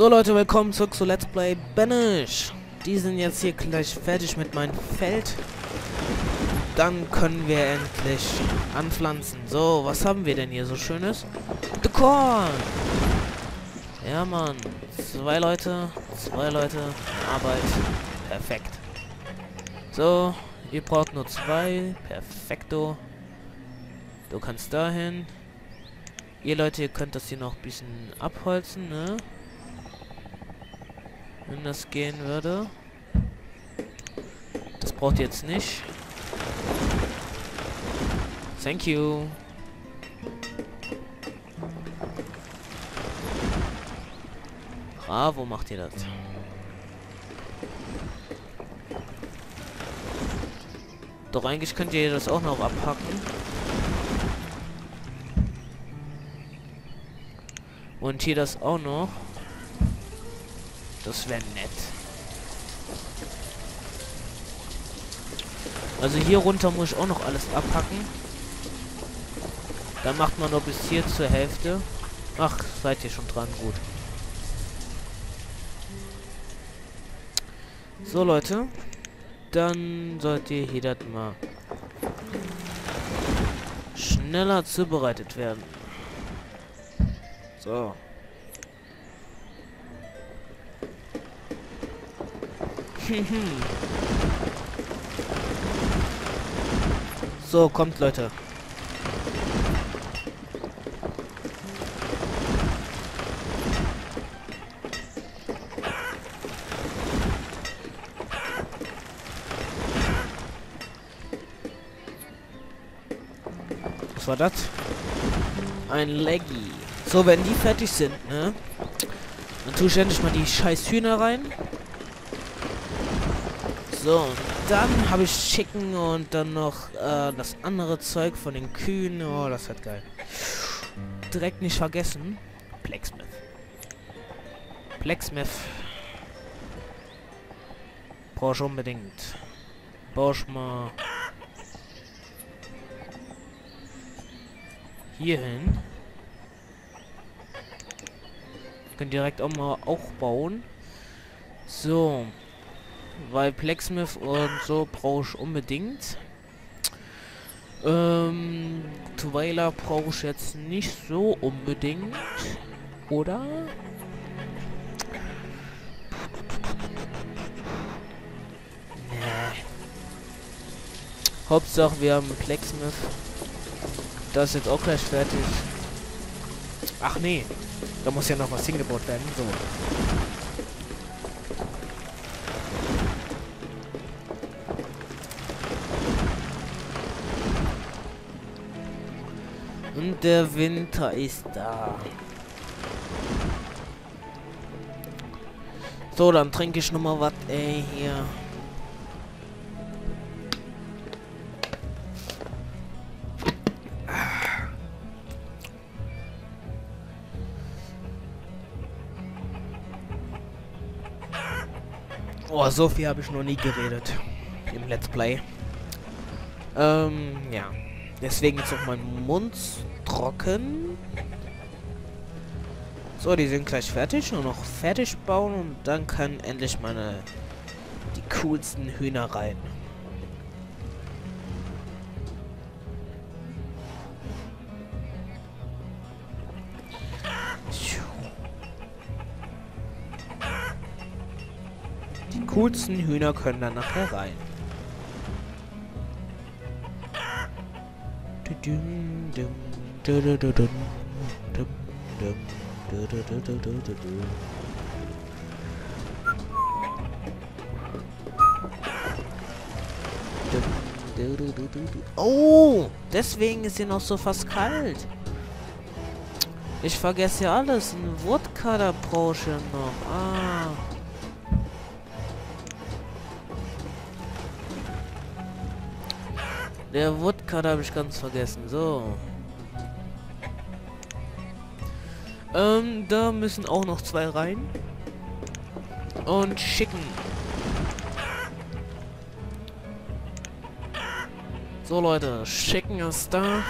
So Leute, willkommen zurück zu Let's Play Banish. Die sind jetzt hier gleich fertig mit meinem Feld. Dann können wir endlich anpflanzen. So, was haben wir denn hier so Schönes? The Corn! Ja, Mann. Zwei Leute, zwei Leute, Arbeit. Perfekt. So, ihr braucht nur zwei. Perfekto. Du kannst dahin. Ihr Leute, ihr könnt das hier noch ein bisschen abholzen, ne? Wenn das gehen würde. Das braucht jetzt nicht. Thank you. Bravo macht ihr das. Doch eigentlich könnt ihr das auch noch abhacken. Und hier das auch noch. Das wäre nett. Also hier runter muss ich auch noch alles abhacken. Dann macht man noch bis hier zur Hälfte. Ach, seid ihr schon dran, gut. So, Leute. Dann sollt ihr hier das mal schneller zubereitet werden. So. So, kommt Leute. Was war das? Ein Leggy. So, wenn die fertig sind, ne? Dann tue ich endlich mal die scheiß Hühner rein. So, dann habe ich Chicken und dann noch äh, das andere Zeug von den Kühen. Oh, das wird geil. Direkt nicht vergessen. Blacksmith. Blacksmith. Brauche unbedingt. Ich mal... Hier hin. Können direkt auch mal auch bauen. So. Weil Blacksmith und so brauche ich unbedingt. Ähm, Twila brauche ich jetzt nicht so unbedingt. Oder? Nee. Hauptsache wir haben Blacksmith. Das ist jetzt auch gleich fertig. Ach nee. Da muss ja noch was hingebaut werden. So. Und der Winter ist da. So, dann trinke ich noch mal was, ey, hier. Oh, so viel habe ich noch nie geredet im Let's Play. Ähm, ja. Deswegen ist auch mein Mund trocken. So, die sind gleich fertig. Nur noch fertig bauen und dann kann endlich meine die coolsten Hühner rein. Die coolsten Hühner können dann nachher rein. Oh, deswegen ist hier noch so fast kalt. Ich vergesse ja alles. Ein Wodka, da brauche ich noch. Ah. Der Wodka habe ich ganz vergessen. So. Ähm, da müssen auch noch zwei rein. Und schicken. So Leute, schicken ist da.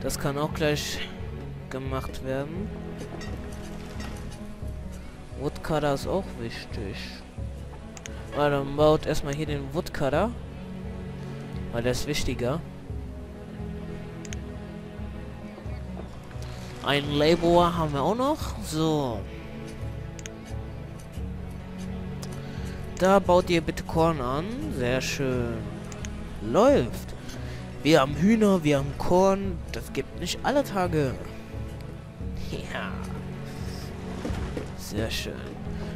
Das kann auch gleich gemacht werden. Woodcutter ist auch wichtig. Weil dann baut erstmal hier den Woodcutter. Weil der ist wichtiger. Ein Labor haben wir auch noch. So. Da baut ihr bitte Korn an. Sehr schön. Läuft. Wir haben Hühner, wir haben Korn. Das gibt nicht alle Tage. Ja. Sehr schön.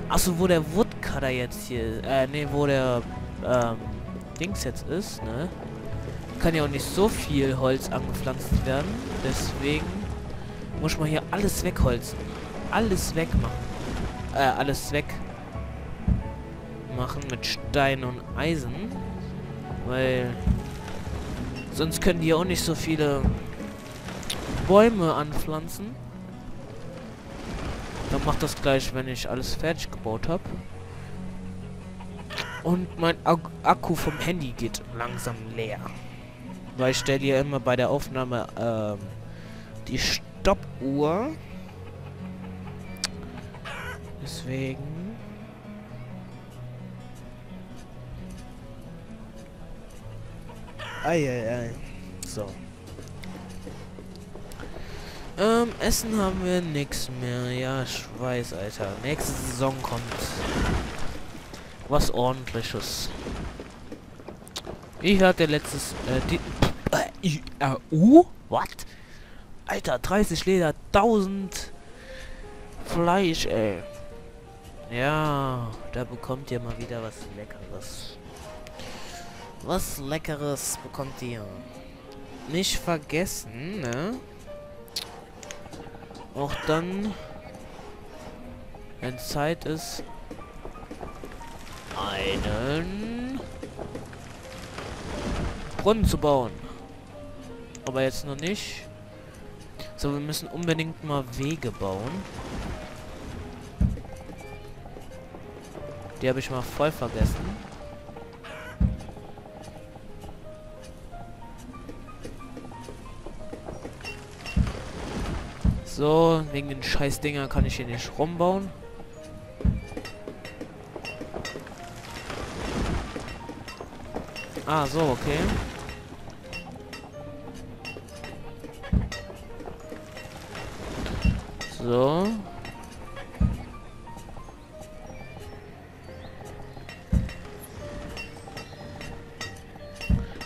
Achso, wo der Woodcutter jetzt hier... Äh, ne, wo der... Ähm, Dings jetzt ist, ne? Kann ja auch nicht so viel Holz angepflanzt werden. Deswegen muss man hier alles wegholzen. Alles wegmachen. Äh, alles weg machen mit Stein und Eisen. Weil sonst können die auch nicht so viele Bäume anpflanzen. Dann macht das gleich, wenn ich alles fertig gebaut habe. Und mein Akku vom Handy geht langsam leer. Weil ich stelle ja immer bei der Aufnahme ähm, die Stoppuhr. Deswegen Eieiei. So. Ähm, Essen haben wir nichts mehr. Ja, ich weiß, Alter. Nächste Saison kommt was ordentliches. Ich hatte letztes, äh, die, äh, äh, uh, what? Alter, 30 Leder, 1000 Fleisch, ey. Ja, da bekommt ihr mal wieder was Leckeres. Was Leckeres bekommt ihr. Nicht vergessen, ne? Auch dann, wenn Zeit ist, einen Brunnen zu bauen. Aber jetzt noch nicht. So, wir müssen unbedingt mal Wege bauen. Die habe ich mal voll vergessen. So, wegen den scheiß Dinger kann ich hier nicht rumbauen. Ah, so, okay. So.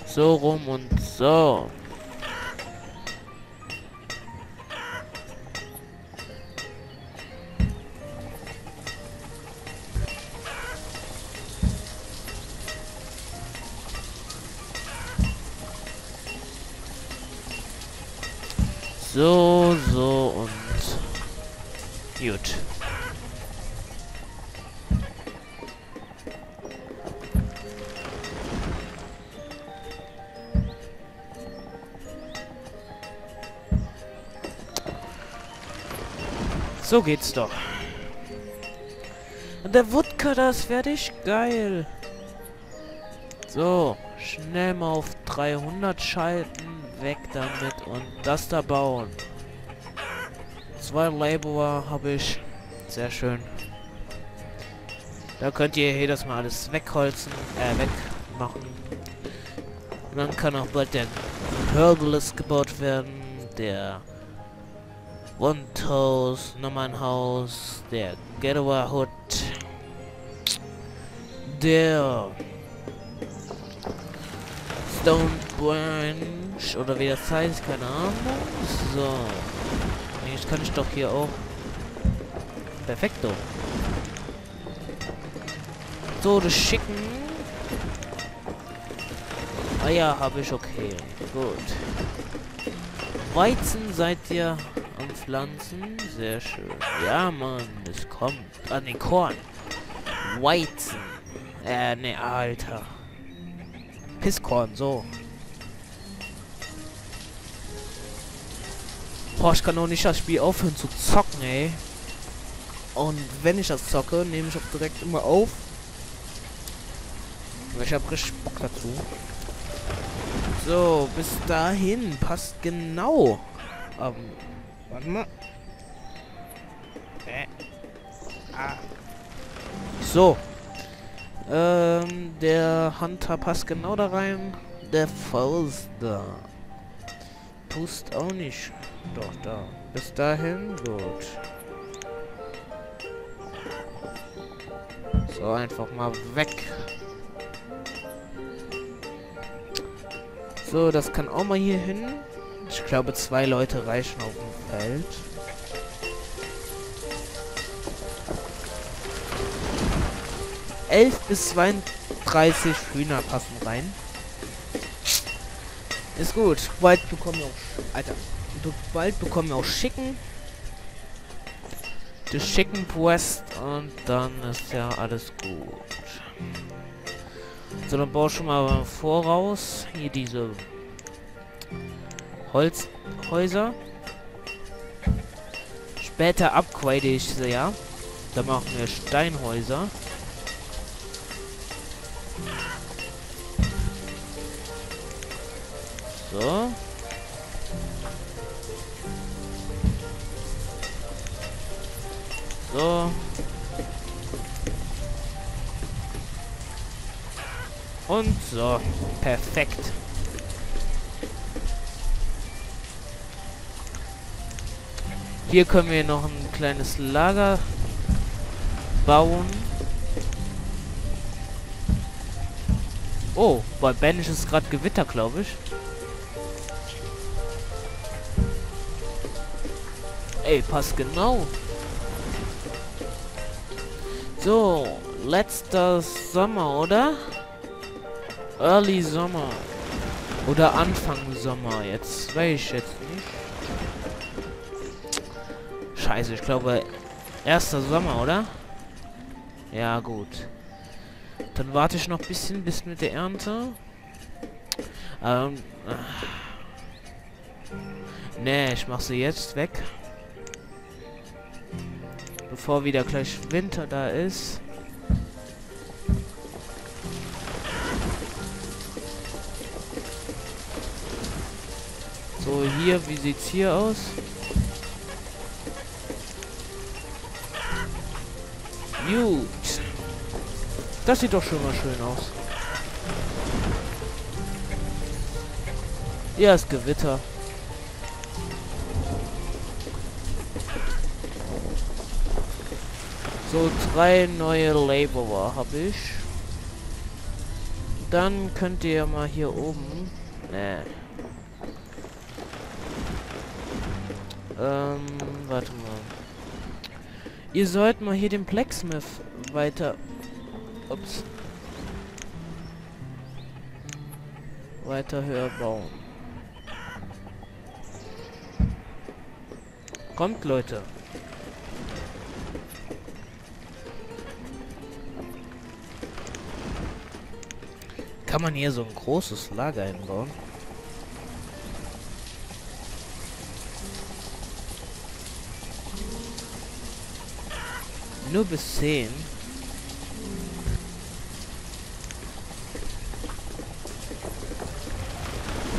So rum und so. So, so und gut. So geht's doch. Und der Woodcutter ist fertig. Geil. So, schnell mal auf 300 schalten. Weg damit und das da bauen. Zwei Laborer habe ich. Sehr schön. Da könnt ihr das mal alles wegholzen, äh, wegmachen. Und dann kann auch bald der Herbalist gebaut werden, der One Toes, nochmal ein Haus, der Getaway Hood, der Stone Branch oder wie das heißt, keine Ahnung. So. Eigentlich kann ich doch hier auch. Perfekto. So, das Schicken. Ah ja, habe ich okay. Gut. Weizen seid ihr am Pflanzen. Sehr schön. Ja, Mann, es kommt. An den Korn. Weizen. Äh, ne, Alter. Pisskorn, so. Boah, ich kann auch nicht das Spiel aufhören zu zocken, ey. Und wenn ich das zocke, nehme ich auch direkt immer auf. Ich habe richtig Bock dazu. So, bis dahin passt genau. Ähm, warte mal. Äh. Ah. So. Ähm, der Hunter passt genau da rein. Der Forster. Pust auch nicht. Doch, da. Bis dahin, gut. So, einfach mal weg. So, das kann auch mal hier hin. Ich glaube, zwei Leute reichen auf dem Feld. 11 bis 32 Hühner passen rein. Ist gut. Bald bekommen wir auch... Alter. Bald bekommen wir auch Schicken. Das Chicken Quest und dann ist ja alles gut. So, dann baue schon mal voraus. Hier diese Holzhäuser. Später upgrade ich sie ja. Da machen wir Steinhäuser. Hier können wir noch ein kleines Lager bauen. Oh, bei Banish ist gerade Gewitter, glaube ich. Ey, passt genau. So, letzter Sommer, oder? Early Sommer. Oder Anfang Sommer. Jetzt weiß ich jetzt Scheiße, ich glaube, erster Sommer, oder? Ja, gut. Dann warte ich noch ein bisschen bis mit der Ernte. Ähm. Äh. Nee, ich mach sie jetzt weg bevor wieder gleich Winter da ist. So, hier, wie sieht's hier aus? Gut. Das sieht doch schon mal schön aus. Ja, ist Gewitter. So, drei neue Laborer habe ich. Dann könnt ihr mal hier oben... Nee. Ähm, warte mal. Ihr sollt mal hier den Blacksmith weiter... Ups. Weiter höher bauen. Kommt, Leute. Kann man hier so ein großes Lager einbauen? Nur bis 10.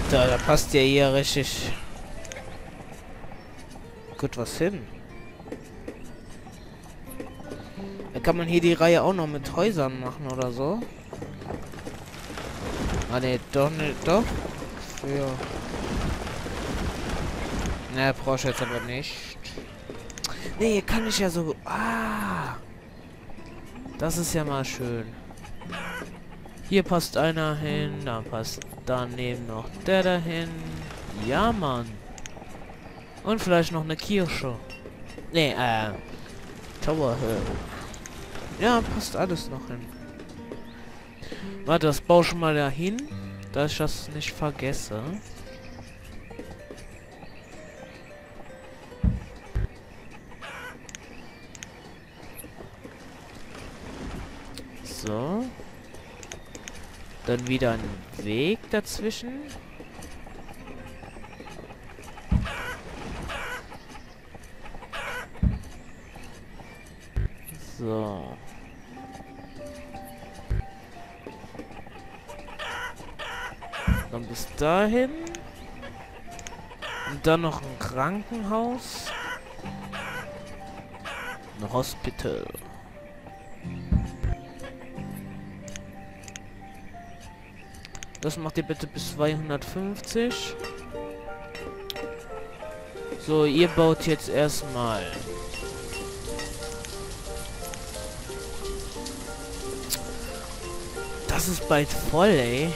Da, da passt ja hier richtig gut was hin. Da kann man hier die Reihe auch noch mit Häusern machen oder so. Ah ne, doch nicht, doch. Für. Ne, brauche ich jetzt aber nicht. Nee, kann ich ja so. Ah! Das ist ja mal schön. Hier passt einer hin, da passt daneben noch der dahin. Ja, Mann. Und vielleicht noch eine Kirche. Nee, äh. Tower Hill. Ja, passt alles noch hin. Warte, das baue schon mal dahin, dass ich das nicht vergesse. Dann wieder ein Weg dazwischen. So. Dann bis dahin. Und dann noch ein Krankenhaus. Ein Hospital. Das macht ihr bitte bis 250. So, ihr baut jetzt erstmal. Das ist bald voll, ey.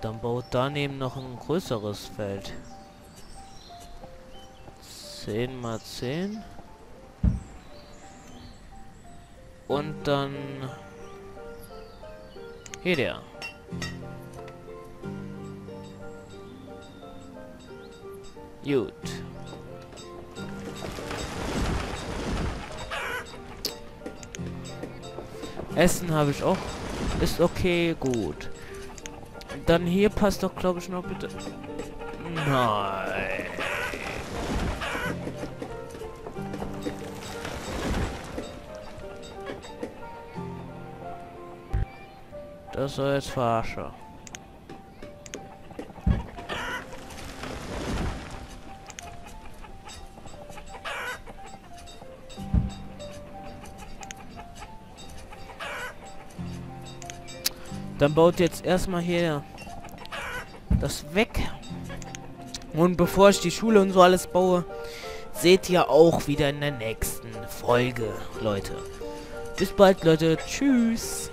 Dann baut daneben noch ein größeres Feld. 10 mal 10. Und dann... Hier der. Gut. Essen habe ich auch. Ist okay, gut. Dann hier passt doch, glaube ich, noch bitte. Nein. Das soll jetzt verarschen. Dann baut jetzt erstmal hier das weg. Und bevor ich die Schule und so alles baue, seht ihr auch wieder in der nächsten Folge, Leute. Bis bald, Leute. Tschüss.